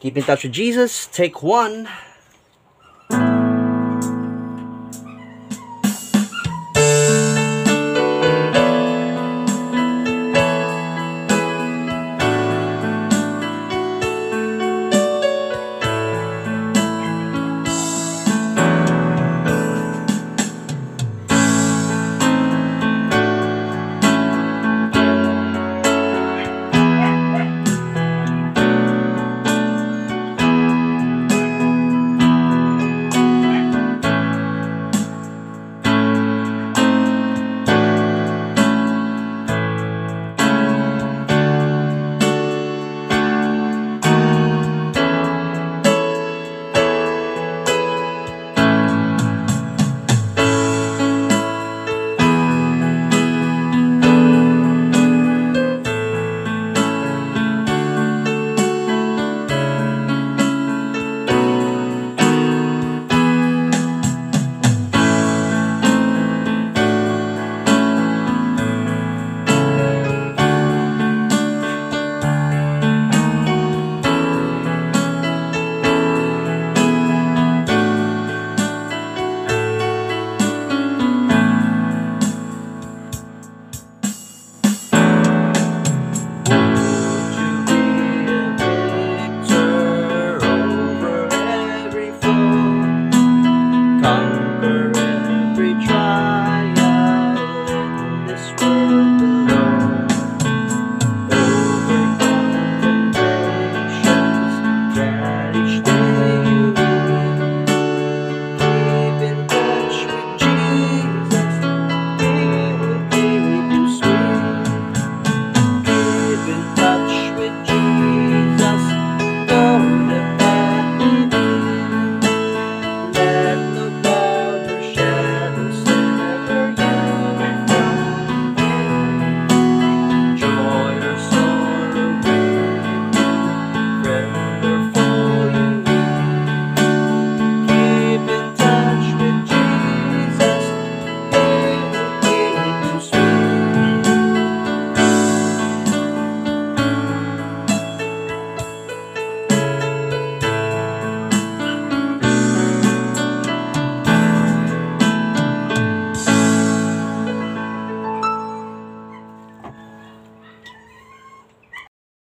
Keep in touch with Jesus. Take one.